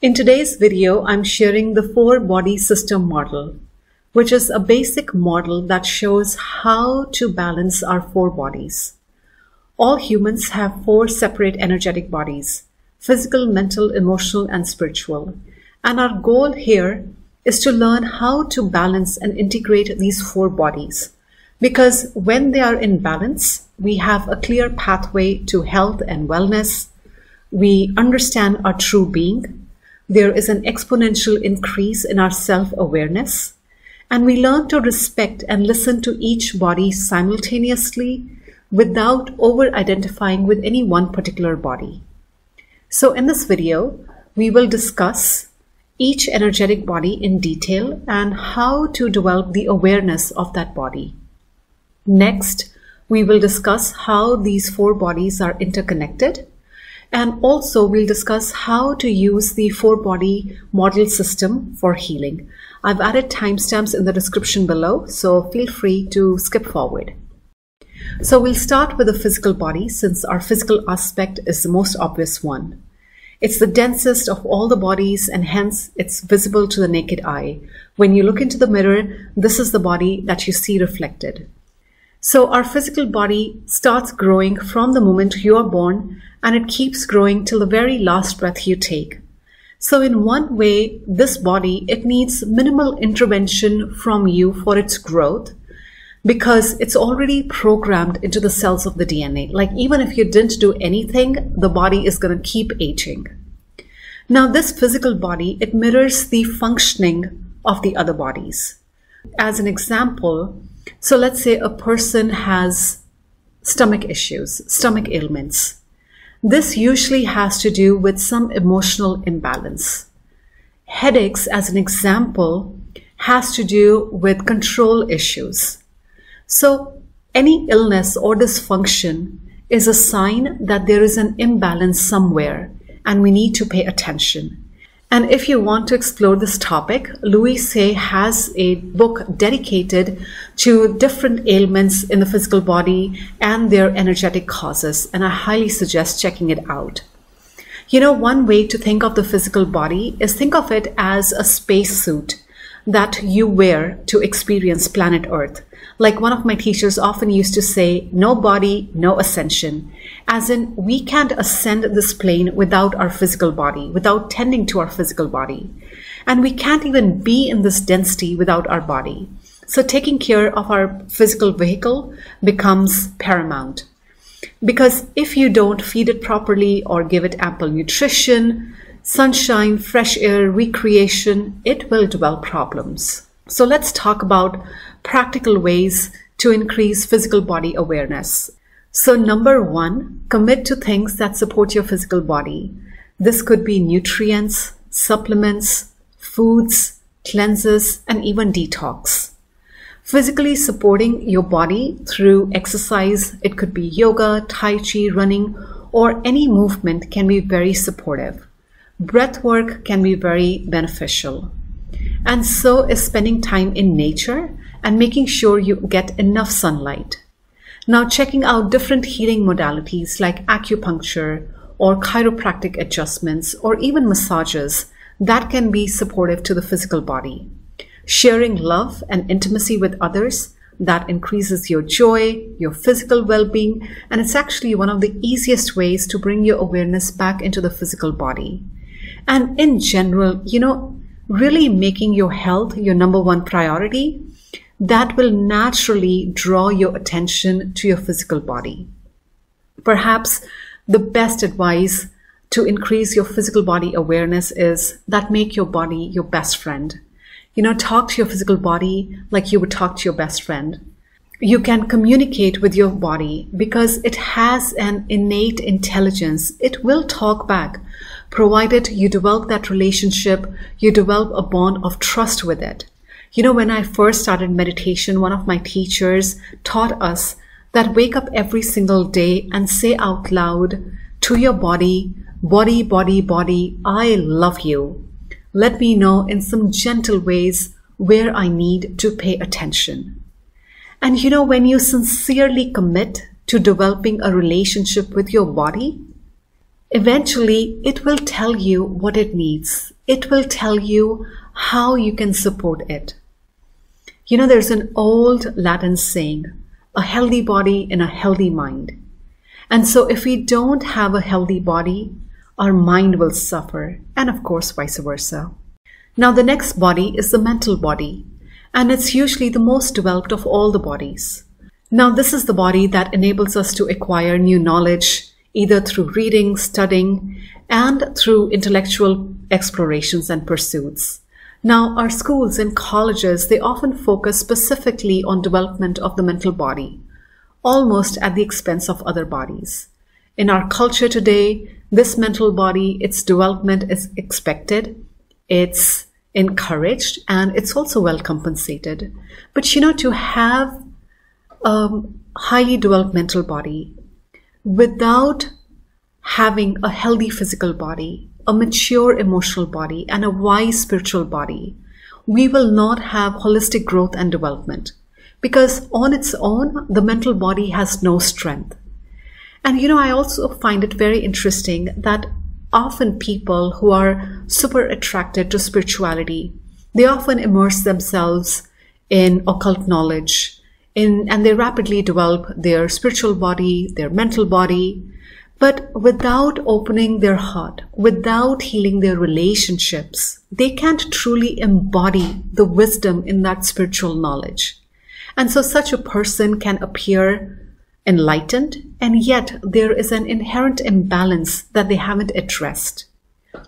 In today's video, I'm sharing the four body system model, which is a basic model that shows how to balance our four bodies. All humans have four separate energetic bodies, physical, mental, emotional, and spiritual. And our goal here is to learn how to balance and integrate these four bodies. Because when they are in balance, we have a clear pathway to health and wellness. We understand our true being there is an exponential increase in our self awareness, and we learn to respect and listen to each body simultaneously without over identifying with any one particular body. So, in this video, we will discuss each energetic body in detail and how to develop the awareness of that body. Next, we will discuss how these four bodies are interconnected and also we'll discuss how to use the four body model system for healing. I've added timestamps in the description below, so feel free to skip forward. So we'll start with the physical body since our physical aspect is the most obvious one. It's the densest of all the bodies and hence it's visible to the naked eye. When you look into the mirror, this is the body that you see reflected. So our physical body starts growing from the moment you are born and it keeps growing till the very last breath you take. So in one way, this body, it needs minimal intervention from you for its growth because it's already programmed into the cells of the DNA. Like even if you didn't do anything, the body is going to keep aging. Now this physical body, it mirrors the functioning of the other bodies. As an example, so let's say a person has stomach issues, stomach ailments. This usually has to do with some emotional imbalance. Headaches, as an example, has to do with control issues. So any illness or dysfunction is a sign that there is an imbalance somewhere and we need to pay attention. And if you want to explore this topic, Louise Hay has a book dedicated to different ailments in the physical body and their energetic causes. And I highly suggest checking it out. You know, one way to think of the physical body is think of it as a spacesuit that you wear to experience planet Earth. Like one of my teachers often used to say, no body, no ascension. As in, we can't ascend this plane without our physical body, without tending to our physical body. And we can't even be in this density without our body. So taking care of our physical vehicle becomes paramount. Because if you don't feed it properly or give it ample nutrition, sunshine, fresh air, recreation, it will develop problems. So let's talk about practical ways to increase physical body awareness. So number one, commit to things that support your physical body. This could be nutrients, supplements, foods, cleanses, and even detox. Physically supporting your body through exercise, it could be yoga, tai chi, running, or any movement can be very supportive. Breath work can be very beneficial. And so is spending time in nature and making sure you get enough sunlight. Now, checking out different healing modalities like acupuncture or chiropractic adjustments or even massages that can be supportive to the physical body. Sharing love and intimacy with others that increases your joy, your physical well being, and it's actually one of the easiest ways to bring your awareness back into the physical body. And in general, you know, really making your health your number one priority, that will naturally draw your attention to your physical body. Perhaps the best advice to increase your physical body awareness is that make your body your best friend. You know, talk to your physical body like you would talk to your best friend. You can communicate with your body because it has an innate intelligence. It will talk back provided you develop that relationship, you develop a bond of trust with it. You know, when I first started meditation, one of my teachers taught us that wake up every single day and say out loud to your body, body, body, body, I love you. Let me know in some gentle ways where I need to pay attention. And you know, when you sincerely commit to developing a relationship with your body, eventually it will tell you what it needs. It will tell you how you can support it. You know, there's an old Latin saying, a healthy body in a healthy mind. And so if we don't have a healthy body, our mind will suffer, and of course, vice versa. Now, the next body is the mental body, and it's usually the most developed of all the bodies. Now, this is the body that enables us to acquire new knowledge, either through reading, studying, and through intellectual explorations and pursuits. Now, our schools and colleges, they often focus specifically on development of the mental body, almost at the expense of other bodies. In our culture today, this mental body, its development is expected, it's encouraged, and it's also well compensated. But you know, to have a highly developed mental body without having a healthy physical body, a mature emotional body, and a wise spiritual body, we will not have holistic growth and development because on its own, the mental body has no strength. And you know, I also find it very interesting that often people who are super attracted to spirituality, they often immerse themselves in occult knowledge in, and they rapidly develop their spiritual body, their mental body, but without opening their heart, without healing their relationships, they can't truly embody the wisdom in that spiritual knowledge. And so such a person can appear enlightened, and yet there is an inherent imbalance that they haven't addressed.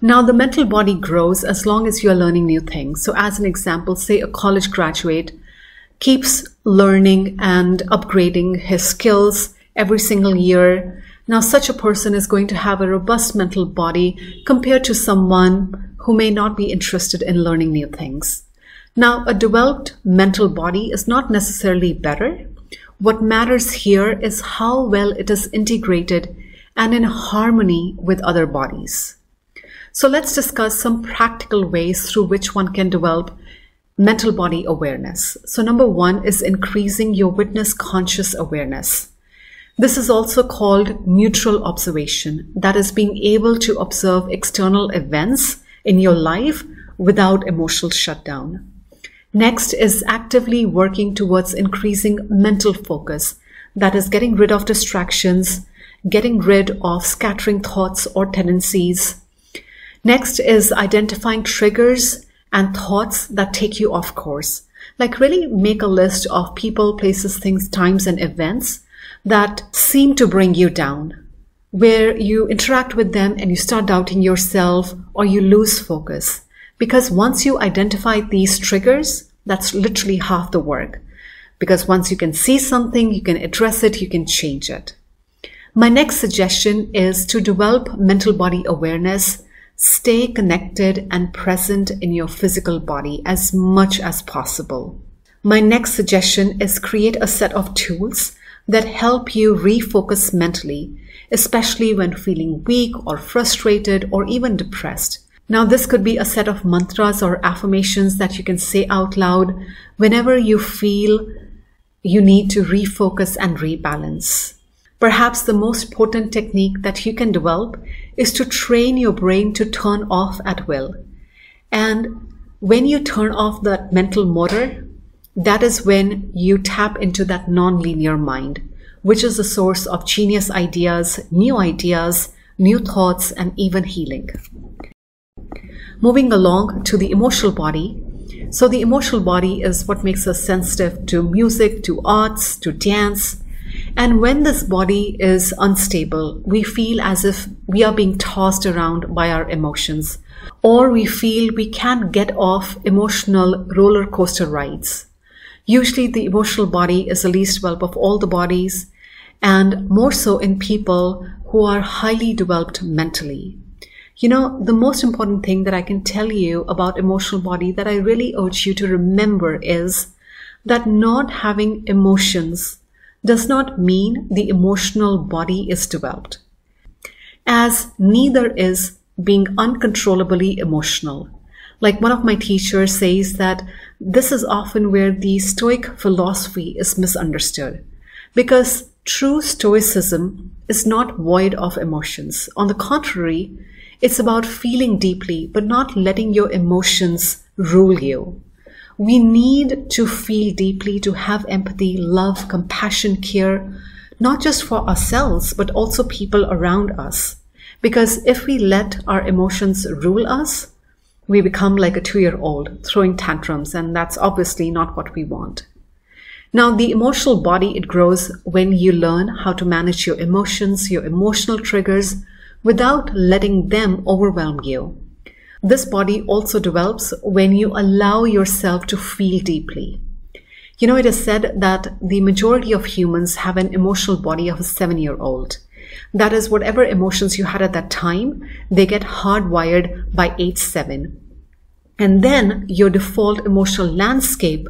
Now, the mental body grows as long as you are learning new things. So, as an example, say a college graduate keeps learning and upgrading his skills every single year. Now, such a person is going to have a robust mental body compared to someone who may not be interested in learning new things. Now, a developed mental body is not necessarily better, what matters here is how well it is integrated and in harmony with other bodies. So let's discuss some practical ways through which one can develop mental body awareness. So number one is increasing your witness conscious awareness. This is also called neutral observation. That is being able to observe external events in your life without emotional shutdown. Next is actively working towards increasing mental focus. That is getting rid of distractions, getting rid of scattering thoughts or tendencies. Next is identifying triggers and thoughts that take you off course. Like really make a list of people, places, things, times, and events that seem to bring you down, where you interact with them and you start doubting yourself or you lose focus. Because once you identify these triggers, that's literally half the work. Because once you can see something, you can address it, you can change it. My next suggestion is to develop mental body awareness, stay connected and present in your physical body as much as possible. My next suggestion is create a set of tools that help you refocus mentally, especially when feeling weak or frustrated or even depressed. Now, this could be a set of mantras or affirmations that you can say out loud whenever you feel you need to refocus and rebalance. Perhaps the most potent technique that you can develop is to train your brain to turn off at will. And when you turn off that mental motor, that is when you tap into that non-linear mind, which is the source of genius ideas, new ideas, new thoughts, and even healing. Moving along to the emotional body. So the emotional body is what makes us sensitive to music, to arts, to dance. And when this body is unstable, we feel as if we are being tossed around by our emotions, or we feel we can't get off emotional roller coaster rides. Usually the emotional body is the least developed of all the bodies, and more so in people who are highly developed mentally. You know, the most important thing that I can tell you about emotional body that I really urge you to remember is that not having emotions does not mean the emotional body is developed, as neither is being uncontrollably emotional. Like one of my teachers says that this is often where the Stoic philosophy is misunderstood. Because true stoicism is not void of emotions. On the contrary, it's about feeling deeply, but not letting your emotions rule you. We need to feel deeply, to have empathy, love, compassion, care, not just for ourselves, but also people around us. Because if we let our emotions rule us, we become like a two year old throwing tantrums, and that's obviously not what we want. Now, the emotional body, it grows when you learn how to manage your emotions, your emotional triggers, without letting them overwhelm you. This body also develops when you allow yourself to feel deeply. You know, it is said that the majority of humans have an emotional body of a seven year old. That is, whatever emotions you had at that time, they get hardwired by age seven. And then your default emotional landscape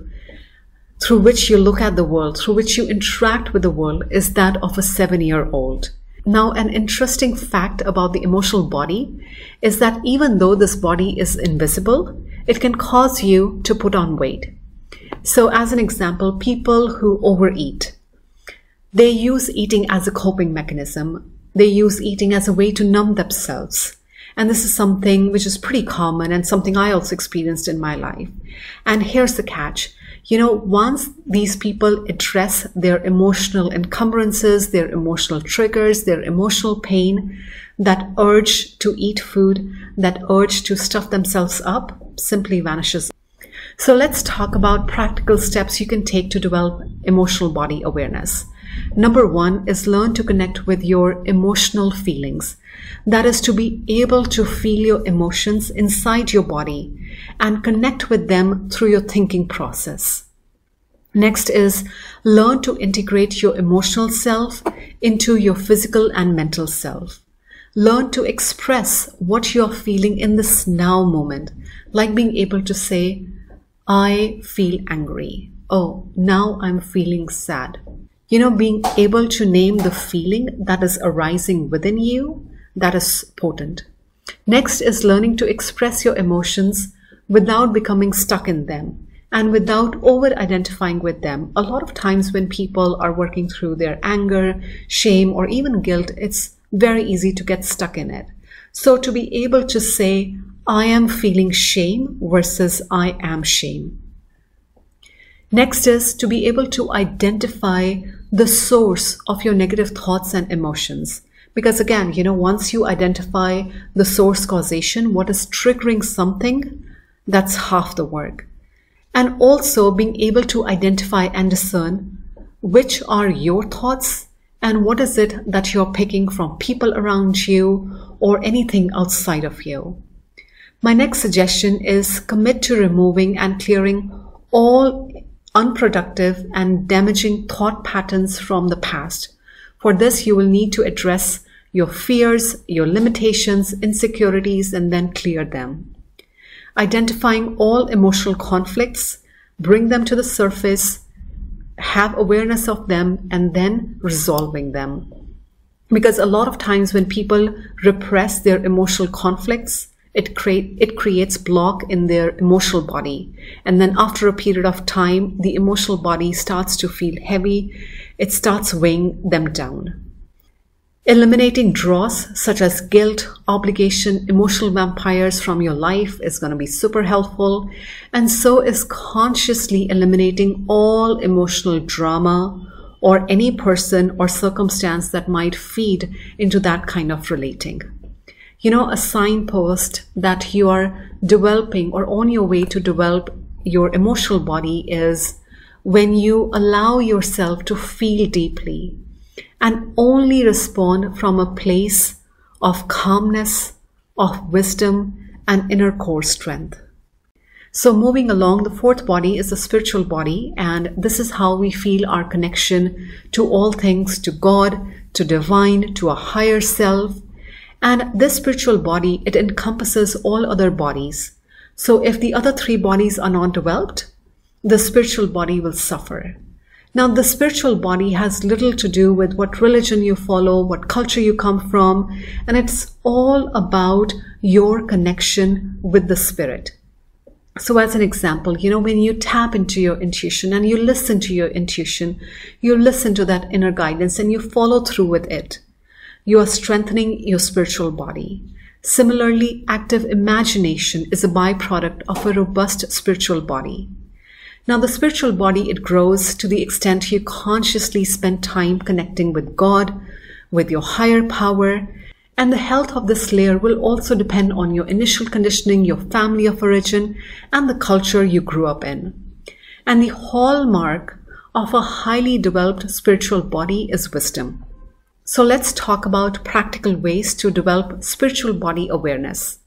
through which you look at the world, through which you interact with the world, is that of a seven year old. Now, an interesting fact about the emotional body is that even though this body is invisible, it can cause you to put on weight. So, as an example, people who overeat, they use eating as a coping mechanism. They use eating as a way to numb themselves. And this is something which is pretty common and something I also experienced in my life. And here's the catch. You know, once these people address their emotional encumbrances, their emotional triggers, their emotional pain, that urge to eat food, that urge to stuff themselves up simply vanishes. So let's talk about practical steps you can take to develop emotional body awareness. Number one is learn to connect with your emotional feelings. That is to be able to feel your emotions inside your body and connect with them through your thinking process. Next is learn to integrate your emotional self into your physical and mental self. Learn to express what you're feeling in this now moment, like being able to say, I feel angry. Oh, now I'm feeling sad. You know, being able to name the feeling that is arising within you that is potent. Next is learning to express your emotions without becoming stuck in them and without over identifying with them. A lot of times when people are working through their anger, shame, or even guilt, it's very easy to get stuck in it. So to be able to say, I am feeling shame versus I am shame. Next is to be able to identify the source of your negative thoughts and emotions. Because again, you know, once you identify the source causation, what is triggering something, that's half the work. And also being able to identify and discern which are your thoughts and what is it that you're picking from people around you or anything outside of you. My next suggestion is commit to removing and clearing all unproductive and damaging thought patterns from the past for this, you will need to address your fears, your limitations, insecurities, and then clear them. Identifying all emotional conflicts, bring them to the surface, have awareness of them, and then resolving them. Because a lot of times when people repress their emotional conflicts, it create it creates block in their emotional body. And then after a period of time the emotional body starts to feel heavy. It starts weighing them down. Eliminating draws such as guilt obligation emotional vampires from your life is going to be super helpful. And so is consciously eliminating all emotional drama or any person or circumstance that might feed into that kind of relating you know, a signpost that you are developing or on your way to develop your emotional body is when you allow yourself to feel deeply and only respond from a place of calmness, of wisdom, and inner core strength. So, moving along, the fourth body is the spiritual body, and this is how we feel our connection to all things, to God, to divine, to a higher self, and this spiritual body, it encompasses all other bodies. So if the other three bodies are not developed, the spiritual body will suffer. Now, the spiritual body has little to do with what religion you follow, what culture you come from, and it's all about your connection with the spirit. So, as an example, you know, when you tap into your intuition and you listen to your intuition, you listen to that inner guidance and you follow through with it, you are strengthening your spiritual body. Similarly, active imagination is a byproduct of a robust spiritual body. Now, the spiritual body, it grows to the extent you consciously spend time connecting with God, with your higher power, and the health of this layer will also depend on your initial conditioning, your family of origin, and the culture you grew up in. And the hallmark of a highly developed spiritual body is wisdom. So let's talk about practical ways to develop spiritual body awareness.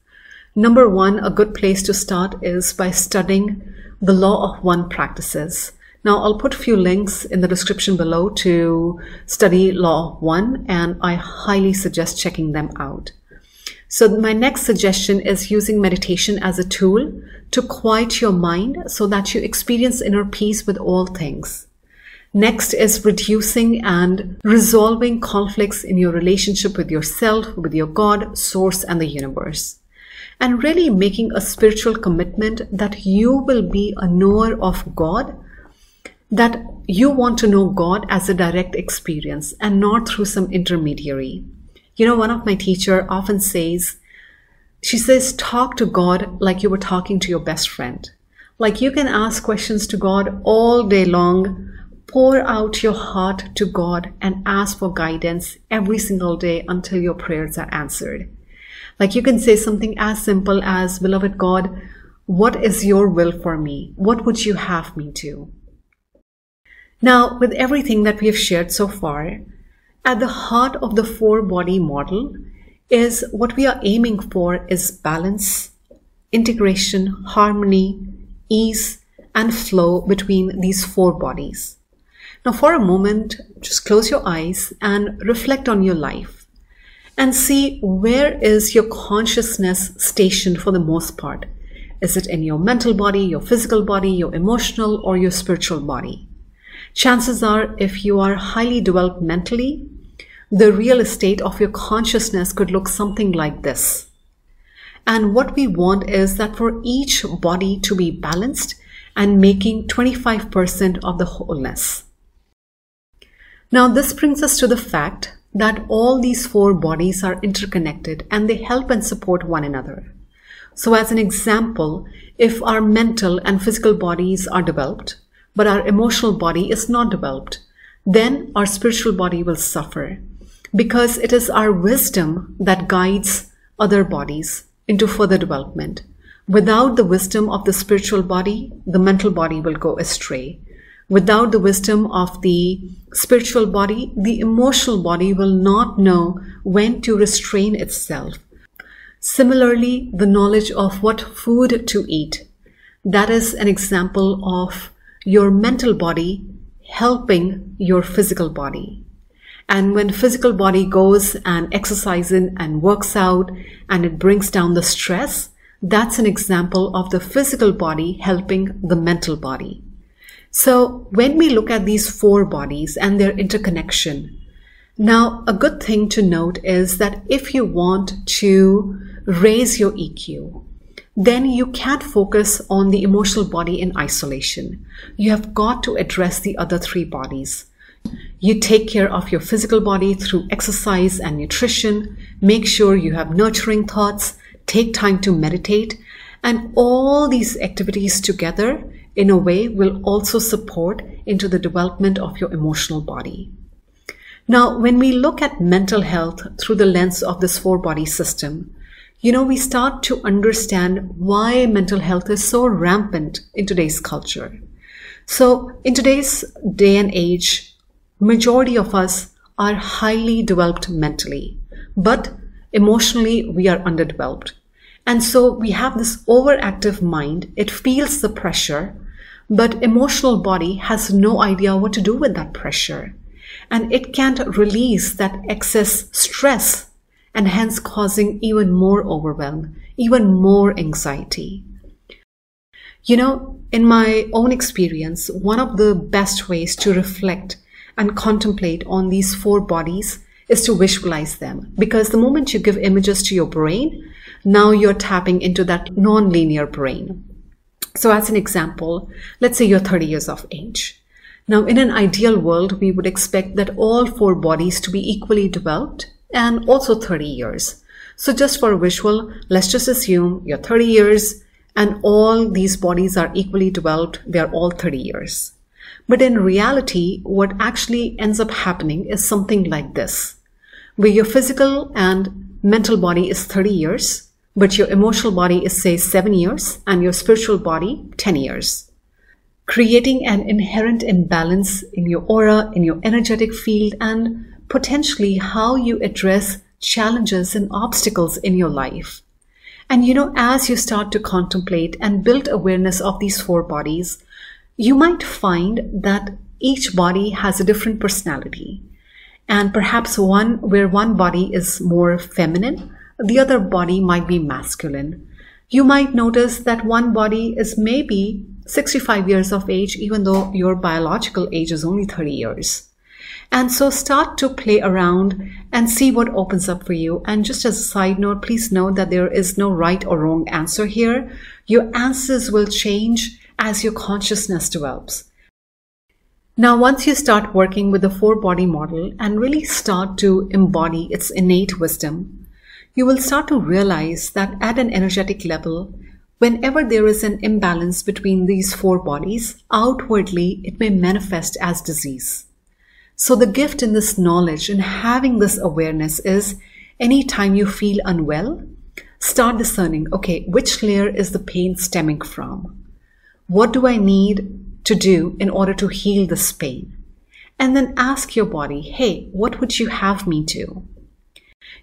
Number one, a good place to start is by studying the law of one practices. Now, I'll put a few links in the description below to study Law 1, and I highly suggest checking them out. So, my next suggestion is using meditation as a tool to quiet your mind so that you experience inner peace with all things. Next is reducing and resolving conflicts in your relationship with yourself, with your God, source, and the universe. And really making a spiritual commitment that you will be a knower of God that you want to know God as a direct experience and not through some intermediary. You know, one of my teacher often says, she says, talk to God like you were talking to your best friend. Like you can ask questions to God all day long, pour out your heart to God and ask for guidance every single day until your prayers are answered. Like you can say something as simple as, beloved God, what is your will for me? What would you have me do? Now, with everything that we have shared so far, at the heart of the four body model is what we are aiming for is balance, integration, harmony, ease, and flow between these four bodies. Now, for a moment, just close your eyes and reflect on your life and see where is your consciousness stationed for the most part. Is it in your mental body, your physical body, your emotional, or your spiritual body? Chances are, if you are highly developed mentally, the real estate of your consciousness could look something like this. And what we want is that for each body to be balanced and making 25% of the wholeness. Now, this brings us to the fact that all these four bodies are interconnected and they help and support one another. So, as an example, if our mental and physical bodies are developed, but our emotional body is not developed, then our spiritual body will suffer because it is our wisdom that guides other bodies into further development. Without the wisdom of the spiritual body, the mental body will go astray. Without the wisdom of the spiritual body, the emotional body will not know when to restrain itself. Similarly, the knowledge of what food to eat. That is an example of your mental body helping your physical body. And when physical body goes and exercises and works out and it brings down the stress, that's an example of the physical body helping the mental body. So when we look at these four bodies and their interconnection, now a good thing to note is that if you want to raise your EQ, then you can't focus on the emotional body in isolation. You have got to address the other three bodies. You take care of your physical body through exercise and nutrition. Make sure you have nurturing thoughts. Take time to meditate. And all these activities together, in a way, will also support into the development of your emotional body. Now, when we look at mental health through the lens of this four body system, you know, we start to understand why mental health is so rampant in today's culture. So in today's day and age, majority of us are highly developed mentally, but emotionally we are underdeveloped. And so we have this overactive mind. It feels the pressure, but emotional body has no idea what to do with that pressure. And it can't release that excess stress and hence causing even more overwhelm, even more anxiety. You know, in my own experience, one of the best ways to reflect and contemplate on these four bodies is to visualize them. Because the moment you give images to your brain, now you're tapping into that non-linear brain. So, as an example, let's say you're 30 years of age. Now, in an ideal world, we would expect that all four bodies to be equally developed and also 30 years. So, just for a visual, let's just assume you're 30 years and all these bodies are equally developed. They're all 30 years. But in reality, what actually ends up happening is something like this, where your physical and mental body is 30 years, but your emotional body is, say, seven years, and your spiritual body, 10 years. Creating an inherent imbalance in your aura, in your energetic field, and potentially how you address challenges and obstacles in your life. And you know, as you start to contemplate and build awareness of these four bodies, you might find that each body has a different personality. And perhaps one where one body is more feminine, the other body might be masculine. You might notice that one body is maybe 65 years of age, even though your biological age is only 30 years. And so start to play around and see what opens up for you. And just as a side note, please note that there is no right or wrong answer here. Your answers will change as your consciousness develops. Now, once you start working with the four body model and really start to embody its innate wisdom, you will start to realize that at an energetic level, whenever there is an imbalance between these four bodies, outwardly it may manifest as disease. So the gift in this knowledge and having this awareness is anytime you feel unwell, start discerning, okay, which layer is the pain stemming from? What do I need to do in order to heal this pain? And then ask your body, hey, what would you have me do?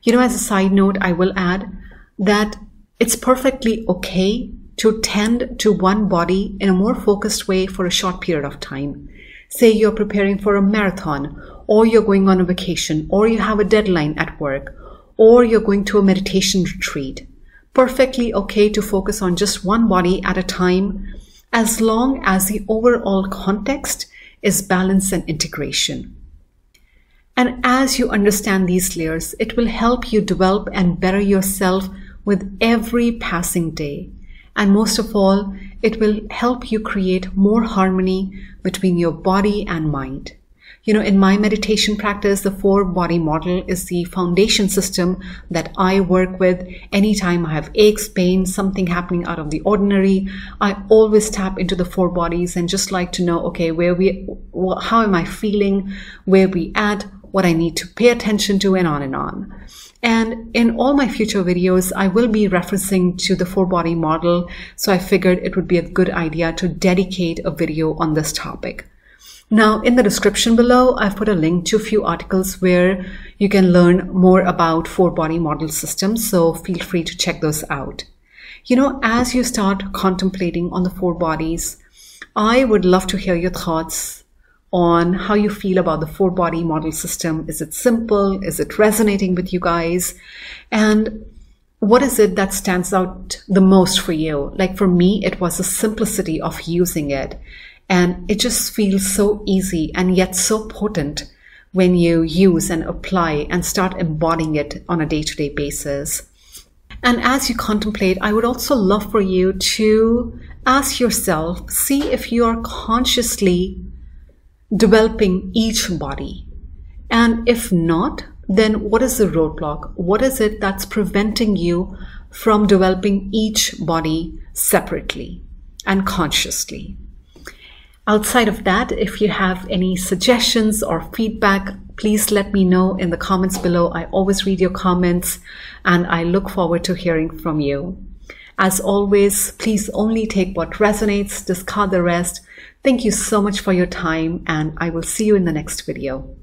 You know, as a side note, I will add that it's perfectly okay to tend to one body in a more focused way for a short period of time. Say you're preparing for a marathon, or you're going on a vacation, or you have a deadline at work, or you're going to a meditation retreat. Perfectly okay to focus on just one body at a time as long as the overall context is balance and integration. And as you understand these layers, it will help you develop and better yourself with every passing day. And most of all, it will help you create more harmony between your body and mind. You know, in my meditation practice, the four body model is the foundation system that I work with. Anytime I have aches, pain, something happening out of the ordinary, I always tap into the four bodies and just like to know, okay, where we, how am I feeling, where we at, what I need to pay attention to, and on and on. And in all my future videos, I will be referencing to the four body model. So I figured it would be a good idea to dedicate a video on this topic. Now, in the description below, I've put a link to a few articles where you can learn more about four body model systems. So feel free to check those out. You know, as you start contemplating on the four bodies, I would love to hear your thoughts on how you feel about the four body model system. Is it simple? Is it resonating with you guys? And what is it that stands out the most for you? Like for me, it was the simplicity of using it. And it just feels so easy and yet so potent when you use and apply and start embodying it on a day to day basis. And as you contemplate, I would also love for you to ask yourself, see if you are consciously developing each body. And if not, then what is the roadblock? What is it that's preventing you from developing each body separately and consciously? Outside of that, if you have any suggestions or feedback, please let me know in the comments below. I always read your comments and I look forward to hearing from you. As always, please only take what resonates, discard the rest. Thank you so much for your time and I will see you in the next video.